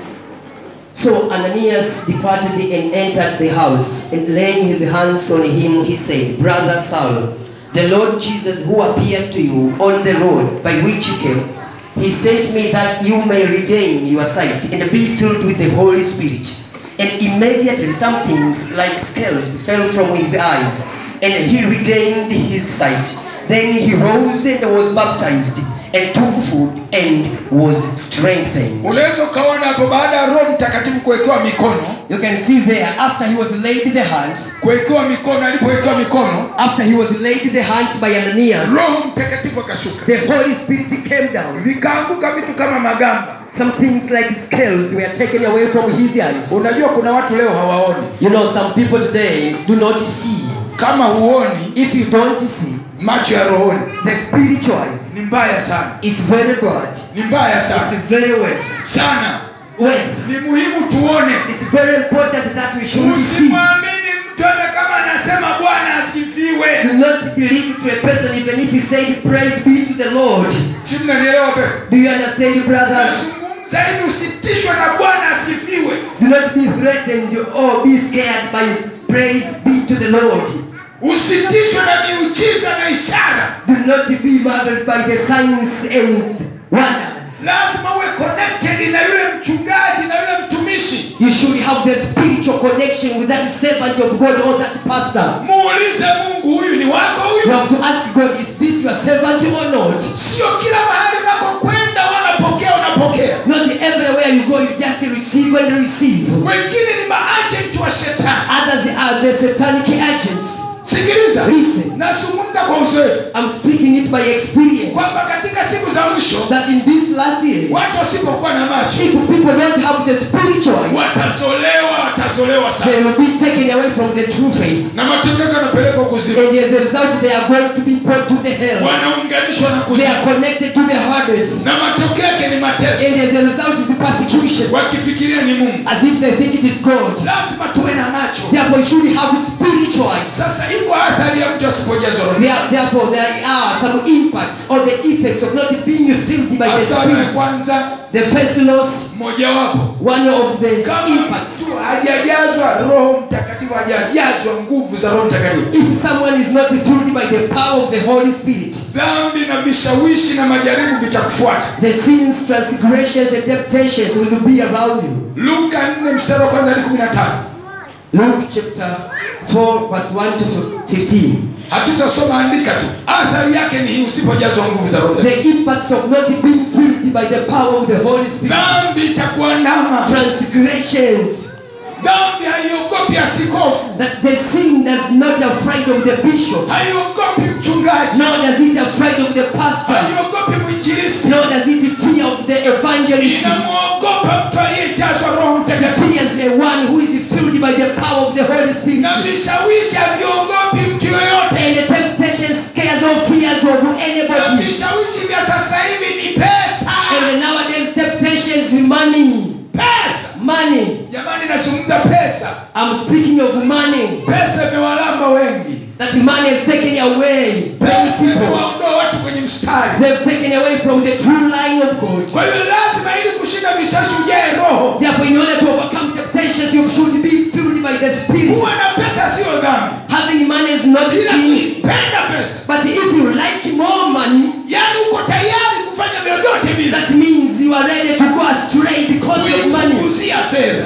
B: So Ananias departed and entered the house, and laying his hands on him, he said, Brother Saul, the Lord Jesus, who appeared to you on the road by which you came, he sent me that you may regain your sight and be filled with the Holy Spirit. And immediately some things like scales fell from his eyes, and he regained his sight. Then he rose and was baptized. And took food and was strengthened.
A: unaweza ukaona hapo baada ya roho mtakatifu kuwekewa mikono
B: You can see there, after he was laid the hands,
A: kuwekewa mikono alipowekewa mikono
B: after he was laid the hands by Ananias,
A: roho mtakatifu akashuka
B: the Holy Spirit came down.
A: vikaanguka vitu kama magamba
B: Some things like scales were taken away from his eyes.
A: unajua kuna watu leo hawaoni
B: You know, some people today do not see.
A: Kama huoni
B: If you don't see,
A: macho ya rohoni
B: the spiritual eyes
A: ni mbaya sana
B: is very bad.
A: ni mbaya sana
B: It's very worse.
A: sana
B: Worse.
A: ni muhimu tuone
B: It's very important that we should see.
A: usimwamini mtu hata kama anasema bwana asifiwe
B: Do not believe to a person even if he said, Praise be to the Lord.
A: si mnanielewa
B: Do you understand, you brothers?
A: nazungumza hivi usitishwe na bwana asifiwe
B: Do not be threatened or be scared by praise be to the Lord.
A: Usitishwe na miujiza na ishara
B: Do not be marveled by the signs and wonders.
A: lazima uwe connected na yule mchungaji na yule mtumishi
B: You should have the spiritual connection with that servant of God or that pastor.
A: muulize mungu huyu ni wako huyu You
B: have to ask God, is this your servant or not?
A: sio kila mahali unakokwenda wanapokea unapokea
B: Not everywhere you go, you just receive and receive.
A: wengine ni maagent wa shetani
B: Others are the satanic agents.
A: Sikiliza
B: Listen.
A: nazungumza kwa uzoefu
B: I'm speaking it by experience.
A: kwamba katika siku za mwisho
B: That in this last years,
A: watu wasipokuwa na macho
B: if people don't have the spiritual eyes,
A: watazolewa watazolewa sana
B: they will be taken away from the true faith.
A: na matokeo yanapelekwa kuzimu
B: And as a result, they are going to be brought to the hell.
A: wanaunganishwa na
B: They are connected to the Hades.
A: na matokeo yake ni mateso
B: And as a result, is the persecution.
A: wakifikiria ni mungu
B: As if they think it is God.
A: lazima tuwe na macho
B: Therefore, should should have spiritual eyes.
A: sasa iko athari ya mtu asipojazwa roho
B: therefore, there are some impacts or the effects of not being filled by the Spirit.
A: kwanza
B: The first loss,
A: mojawapo
B: one of the
A: kama
B: impacts.
A: hajajazwa roho mtakatifu hajajazwa nguvu za roho mtakatifu
B: If someone is not filled by the power of the Holy Spirit,
A: dhambi na vishawishi na majaribu vitakufuata
B: the sins, transgressions, and temptations will be around you.
A: luka 4 mstari wa kwanza hadi 15
B: Luke chapter 4, verse 1 to 15.
A: hatutasoma andika tu athari yake ni hii usipojazwa nguvu za roho.
B: The impacts of not being filled by the power of the Holy Spirit.
A: dhambi itakuandama
B: Transgressions.
A: dhambi haiogopi asikofu
B: That the sin does not afraid of the bishop.
A: haiogopi mchungaji
B: Nor does it afraid of the pastor.
A: haiogopi mwinjilisti
B: Nor does it fear of the evangelist.
A: inamwogopa aliyejazwa roho mtakatifu
B: fears the one who is filled by the power of the Holy Spirit.
A: na vishawishi haviogopi mtu yoyote
B: And the temptation scares or fears of
A: na
B: anybody.
A: vishawishi vya sasa hivi ni pesa
B: And nowadays temptation is money.
A: pesa
B: Money.
A: jamani nazungumza pesa
B: I'm speaking of money.
A: pesa imewalamba wengi
B: That money has taken away many people.
A: watu kwenye mstari
B: They've taken away from the true line of God.
A: kwa hiyo lazima ili kushinda vishawishi ujae roho
B: Therefore, in order to overcome temptations, you should be filled by the Spirit.
A: kuwa na pesa sio dhambi
B: Having money is not sin.
A: Penda pesa
B: But if you like more money,
A: yani uko tayari kufanya vyovyote vile
B: that means you are ready to go astray because of money.
A: Kuzia fedha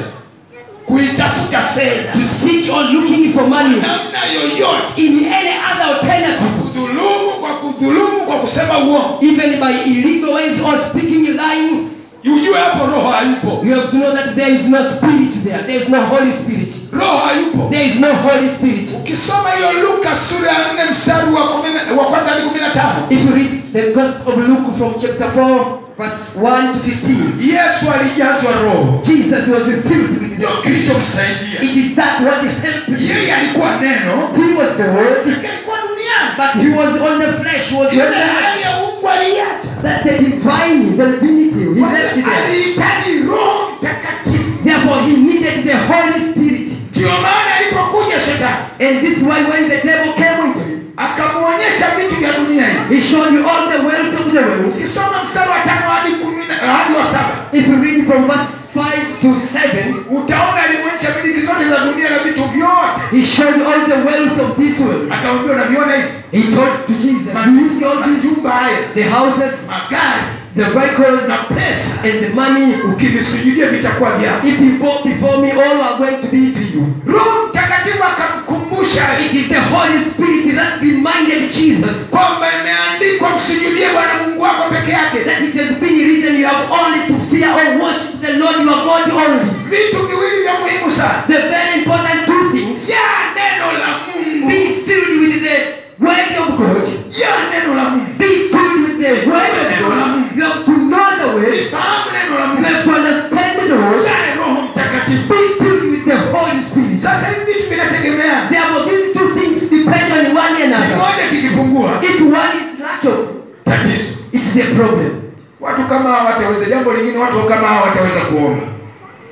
A: kuitafuta fedha.
B: To seek or looking for money.
A: Namna yoyote.
B: In any other alternative,
A: kudhulumu kwa kudhulumu kwa kusema uongo.
B: Even by illegal ways or speaking lying,
A: ujue hapo roho hayupo.
B: You have to know that there is no spirit there. There is no Holy Spirit.
A: roho hayupo.
B: There is no Holy Spirit.
A: ukisoma hiyo luka sura ya 4 mstari wa kumi na- wa kwanza hadi kumi na tano.
B: If you read the Gospel of Luke from chapter 4, verse 1 to 15,
A: yesu alijazwa roho.
B: Jesus was filled with the
A: kilichomsaidia.
B: It is that what helped him.
A: yeye alikuwa neno.
B: He was the word,
A: alikuwa duniani
B: but he was on the flesh, he was on the
A: hali ya mungu aliacha.
B: That the divine, the divinity, he left it there.
A: alihitaji roho mtakatifu.
B: Therefore, he needed the Holy Spirit.
A: ndio maana alipokuja shetani.
B: And this is why when the devil came into him,
A: akamwonyesha vitu vya dunia hii
B: he showed you all the wealth of the world.
A: ukisoma mstari wa tano hadi kumi hadi wa saba
B: If you read from verse 5 to 7,
A: utaona alimwonyesha miliki zote za dunia na vitu vyote
B: he showed all the wealth of this world.
A: akamwambia unaviona hivi
B: He told to Jesus, Do you see all these?
A: majumba haya
B: The houses,
A: magari
B: the vehicles,
A: na pesa
B: and the money.
A: ukivisujudia vitakuwa vyako
B: If you bow before me, all are going to be to you.
A: roho mtakatifu akamkumbusha
B: It is the Holy Spirit that reminded Jesus
A: kwamba imeandikwa msujudie bwana mungu wako peke yake
B: that it has been written you have only to fear or worship the Lord your God only.
A: vitu viwili vya muhimu sana
B: The very important two things
A: Ya neno la mungu
B: be filled with the word of God.
A: jaa neno la mungu
B: Be filled with the word of God. You have to know the way.
A: Fahamu neno la Mungu.
B: You have to understand the word.
A: jae roho mtakatifu
B: Be filled with the Holy Spirit.
A: sasa hivi vitu vinategemea.
B: Therefore, these two things depend on one another.
A: kimoja kikipungua
B: If one is lacking,
A: tatizo
B: it is a problem.
A: watu kama hawa wataweza jambo lingine watu kama hawa wataweza kuomba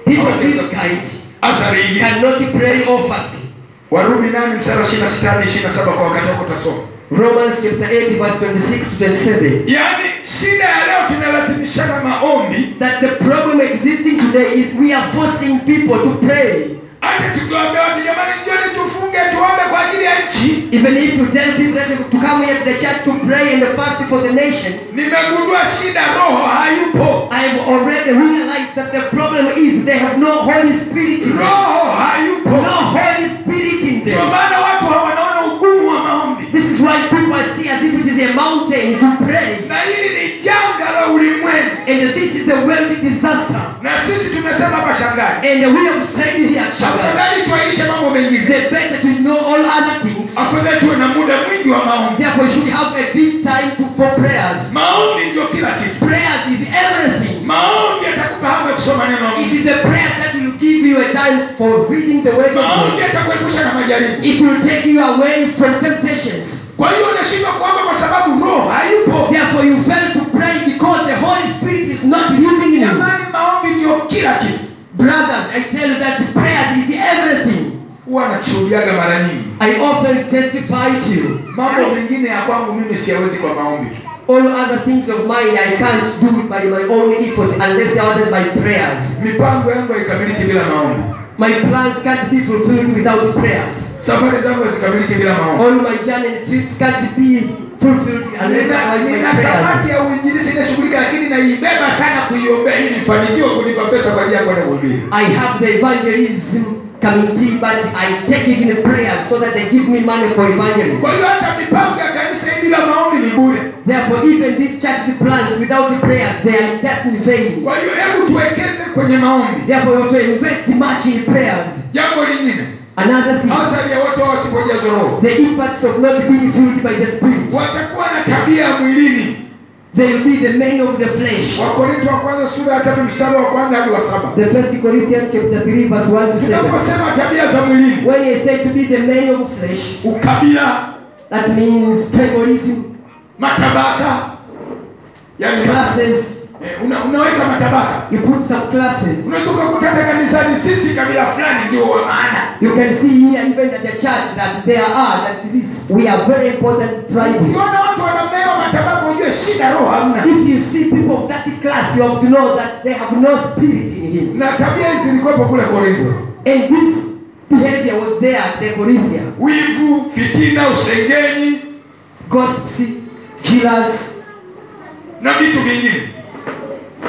B: People this kind cannot pray or fast.
A: Warumi nane msara ishiri na sita hadi ishiri na saba kwa wakati wako utasoma
B: Romans chapter 8, verse 26 to 27.
A: yaani shida ya leo tunalazimishana maombi
B: That the problem existing today is we are forcing people to pray.
A: Hata tukiwaambia watu jamani njoni tufunge tuombe kwa ajili ya nchi.
B: Even if you tell people that to come here to the church to pray and fast for the nation,
A: nimegundua shida roho hayupo.
B: I've already realized that the problem is they have no Holy Spirit in them.
A: roho hayupo.
B: No Holy Spirit in
A: ndio
B: them.
A: maana watu hawanaona ugumu wa maombi.
B: This is why people see as if a mountain to pray.
A: na hili ni janga la ulimwengu
B: And this is the world disaster.
A: na sisi tumesema hapa shangani
B: And we have said here, Shaddai,
A: afadhali tuailishe mambo mengine
B: the better to know all other things.
A: afadhali tuwe na muda mwingi wa maombi
B: Therefore, you should have a big time to, for prayers.
A: maombi ndio kila kitu
B: Prayers is everything.
A: maombi atakupa hamu ya kusoma neno
B: It is the prayer that will give you a time for reading the word of
A: maombi
B: God.
A: atakuepusha na majaribu
B: It will take you away from temptations.
A: Kwa hiyo unashindwa kuomba kwa sababu roho hayupo
B: Therefore, you fail to pray because the Holy Spirit is not living in you.
A: jamani maombi ndio kila kitu
B: Brothers, I tell you that prayers is everything.
A: huwa nakushuhudiaga mara nyingi
B: I often testify to you.
A: mambo mengine ya kwangu mimi siyawezi kwa maombi tu
B: All other things of mine I can't do it by my own effort unless I order by prayers.
A: mipango yangu haikamiliki bila maombi
B: My plans can't be fulfilled without prayers.
A: safari zangu hazikamiliki bila maombi
B: All my journey and trips can't be fulfilled unless I prayers.
A: ya uinjilisi inashughulika lakini naibeba sana kuiombea ili ifanikiwe kunipa pesa kwa ajili ya kwenda kuhubiri
B: I have the evangelism committee, but I take it in prayer so that they give me money for evangelism.
A: kwa hiyo hata mipango ya kanisa bila maombi ni bure
B: Therefore, even these church plans without the prayers, they are just in vain.
A: kwa hiyo hebu tuwekeze kwenye maombi
B: Therefore, you have to invest much in prayers.
A: jambo lingine
B: Another thing,
A: athari ya watu wasipojazwa roho
B: the impacts of not being filled by the Spirit.
A: watakuwa na tabia mwilini
B: They will be the men of the flesh.
A: wakorinto wa kwanza sura ya tatu mstari wa kwanza hadi wa saba
B: The First Corinthians chapter 3, verse 1 to 7.
A: tunaposema tabia za mwilini
B: When he said to be the men of flesh,
A: ukabila
B: that means tribalism,
A: matabaka yani
B: classes.
A: Eh, una, unaweka matabaka
B: You put some classes.
A: unaweza hata kanisani sisi kabila fulani ndio wa maana
B: You can see here, even at the church, that there are, that this is, we are very important tribe.
A: ukiona watu wanamneva matabaka ujue shida roho hamna
B: If you see people of that class, you have to know that they have no spirit in him.
A: na tabia hizi zilikuwa kule korintho
B: And this behavior was there at the Corinthians.
A: wivu fitina usengenyi
B: Gossip, jealous,
A: na vitu vingine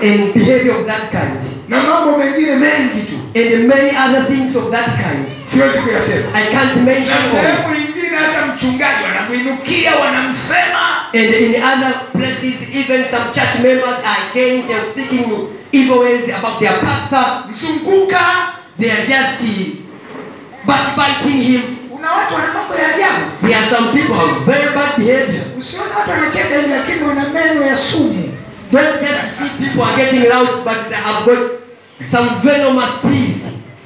B: and behavior of that kind.
A: na mambo mengine mengi tu
B: And many other things of that kind.
A: siwezi kuyasema
B: I can't mention
A: na sehemu nyingine hata mchungaji wanamwinukia wanamsema
B: And in other places, even some church members are against and speaking evil ways about their pastor.
A: mzunguka
B: They are just uh, backbiting him.
A: kuna watu wana mambo ya ajabu
B: There are some people have very bad behavior.
A: usiona watu wanacheka lakini wana meno ya sumu
B: Don't just see people are getting loud, but they have got some venomous teeth.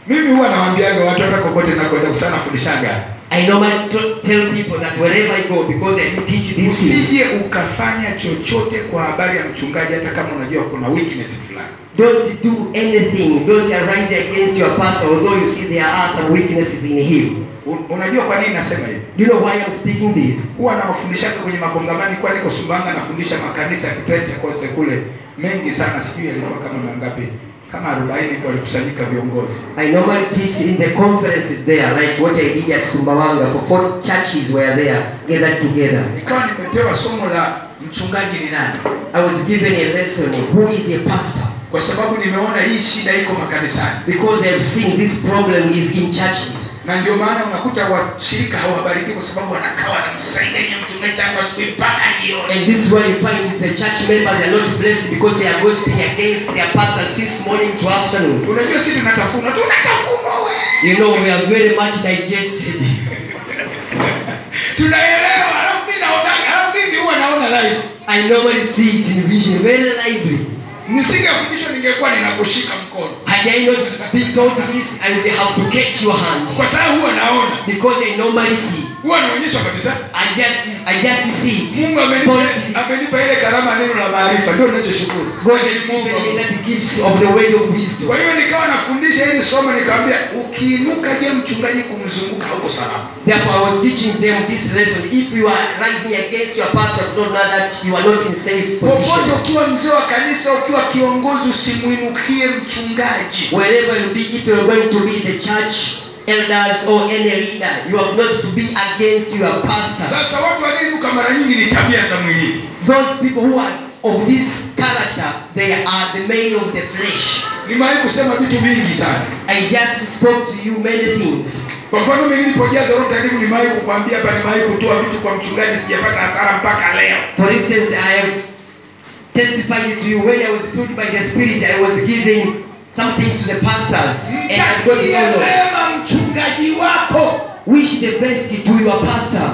A: mimi huwa nawambiaga watu hata kokote nakwenda kusana fundishaga
B: I normally don't tell people that wherever I go, because I teach this.
A: usije ukafanya chochote kwa habari ya mchungaji hata kama unajua kuna weakness fulani
B: don't do anything. Don't arise against your pastor, although you see there are some weaknesses in him.
A: Unajua kwa nini nasema hivi
B: Do you know why I'm speaking this?
A: huwa nawafundishaga kwenye makongamano kwa niko sumbanga nafundisha makanisa ya Pentecost kule mengi sana sijui yalikuwa kama mangapi kama arobaini walikusanyika viongozi
B: I normally teach in the conferences there, like what I did at Sumbawanga. For four churches were there, gathered together.
A: nikawa nimepewa somo la mchungaji ni nani
B: I was given a lesson who is a pastor.
A: kwa sababu nimeona hii shida iko makanisani
B: Because I have seen this problem is in churches.
A: Na ndio maana unakuta washirika hawabariki kwa sababu wanakaa wanamsaidia mchungaji tangu asubuhi mpaka jioni
B: And this is why you find the church members are not blessed because they are gossiping against their pastor since morning to afternoon.
A: unajua sisi tunatafuna tunatafuna we
B: You know, we are very much digested. <laughs>
A: tunaelewa alafu mimi naona alafu mimi huwa naona live
B: I normally see it in vision very lively.
A: nisingefundishwa ningekuwa ninakushika mkono.
B: I not been taught this, I will have to catch your hand.
A: Kwa sababu huwa naona
B: because I normally see.
A: huwa naonyeshwa kabisa.
B: I just, I just see it.
A: mungu amenipa, amenipa ile karama neno la maarifa. Ndio ninachoshukuru.
B: God has given me that gift of the word of wisdom.
A: kwa hiyo nikawa nafundisha hili somo nikamwambia ukiinuka je mchungaji kumzunguka huko salama
B: Therefore, I was teaching them this lesson. If you are rising against your pastor, don't know that you are not in safe position.
A: ukiwa mzee wa kanisa ukiwa kiongozi usimuinukie mchungaji
B: Wherever you be, if you are going to be the church elders or any leader, you have not to be against your pastor.
A: sasa watu walioinuka mara nyingi ni tabia za mwilini
B: Those people who are of this character, they are the male of the flesh.
A: nimewahi kusema vitu vingi sana
B: I just spoke to you many things.
A: Kwa mfano mimi nilipojaza roho mtakatifu nimewahi kukwambia hapa nimewahi kutoa vitu kwa mchungaji sijapata hasara mpaka leo
B: For instance, I have testified to you when I was filled by the Spirit, I was giving some things to the pastors, and I got
A: the mchungaji wako
B: Wish the best to your pastor.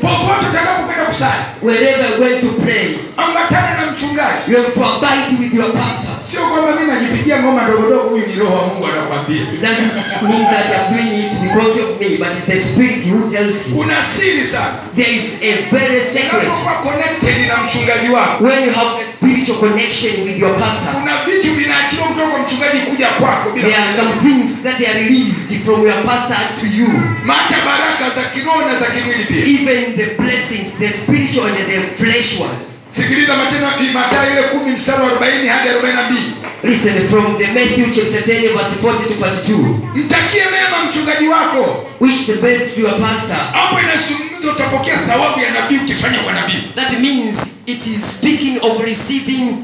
A: popote utakapokwenda kusali
B: Wherever you going to pray,
A: ambatana na mchungaji
B: you have to abide with your pastor.
A: Sio kwamba mimi najipigia ngoma ndogondogo huyu ni roho wa mungu anakwambia
B: It doesn't mean that I'm doing it because of me, but the Spirit who tells you.
A: kuna siri sana
B: There is a very secret.
A: unapokuwa connected na mchungaji wako
B: When you have a spiritual connection with your pastor,
A: kuna vitu vinaachiwa kutoka kwa mchungaji kuja kwako bila
B: there are some things that are released from your pastor to you.
A: Mata baraka za kiroho na za kimwili pia
B: Even the blessings, the spiritual and the flesh ones.
A: Sikiliza matendo matayo ile kumi mstari wa arobaini hadi arobaini na mbili.
B: Listen from the Matthew chapter 10, verse 40 to 42.
A: mtakie mema mchungaji wako.
B: Wish the best to your pastor.
A: hapo inazungumza utapokea thawabu ya nabii ukifanya kwa nabii.
B: That means it is speaking of receiving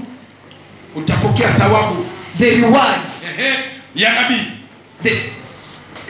A: utapokea thawabu.
B: the rewards,
A: ehe, ya nabii.
B: The,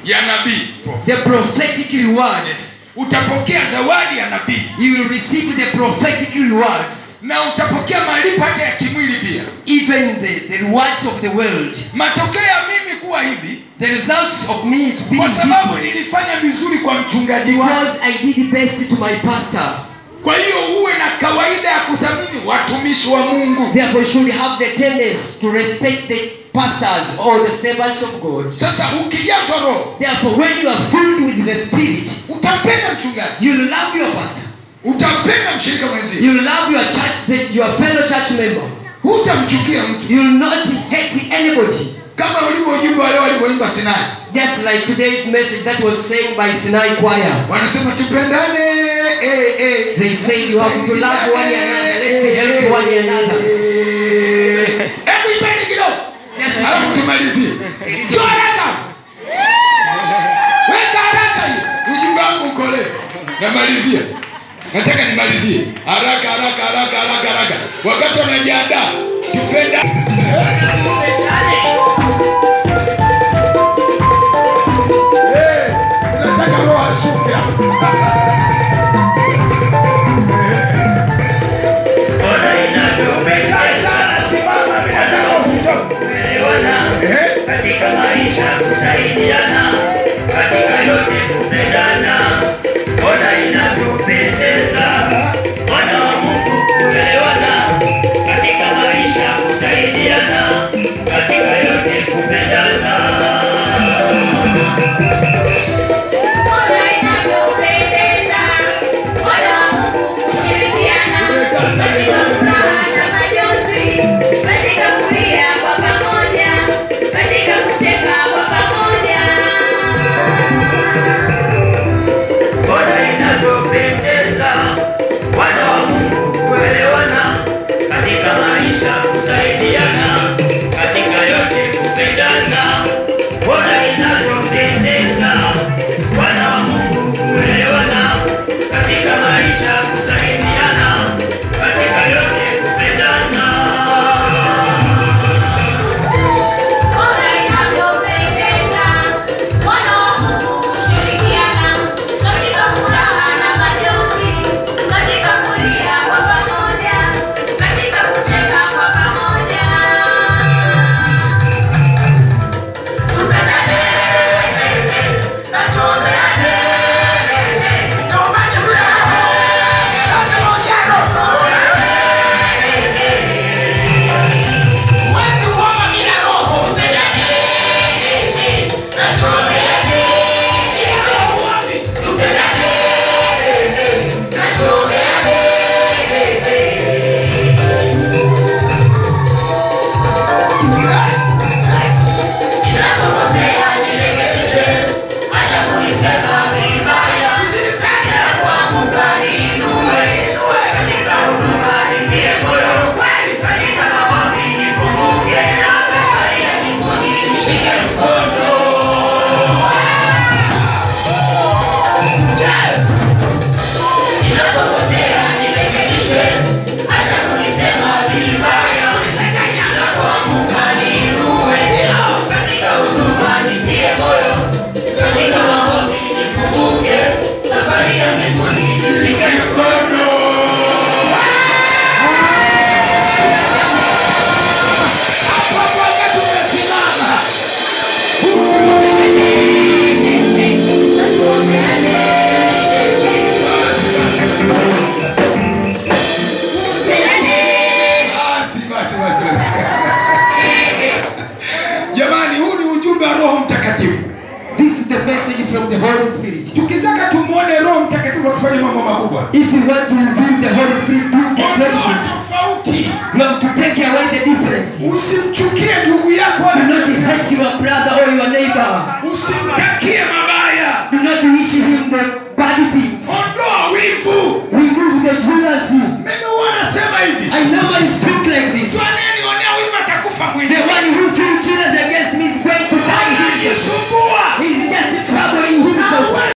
A: ya nabii.
B: the prophetic rewards.
A: Utapokea zawadi ya nabii.
B: You will receive the prophetic rewards,
A: na utapokea malipo hata ya kimwili pia.
B: Even the, the rewards of the world.
A: matokeo ya mimi kuwa hivi
B: The results of me to be
A: kwa sababu nilifanya vizuri kwa mchungaji wangu
B: Because I did the best to my pastor.
A: kwa hiyo uwe na kawaida ya kuthamini watumishi wa mungu.
B: Therefore, you should have the tendency to respect the pastors or the servants of God.
A: sasa ukijazwa roho
B: Therefore, when you are filled with the Spirit,
A: utampenda mchungaji
B: you love your pastor.
A: utampenda mshirika mwenzio
B: You love your church, your fellow church member.
A: hutamchukia mtu
B: You will not hate anybody.
A: kama ulivyo ujumbe walivyoimba sinai
B: Just like today's message that was sang by Sinai Choir.
A: wanasema tupendane eh, eh.
B: They say you have to love one another. Let's say help one another.
A: hebu ibeni kidogo alafu tumalizie sio haraka. Weka haraka hiyo. Ujumbe wangu ukole namalizia nataka nimalizie. Haraka haraka haraka haraka haraka. Wakati wanajiandaa tupenda Eh, nataka roho ashuke hapa. <laughs>
C: katika maisha kusaidiana katika yote kupendana
B: hate your brother or your neighbor.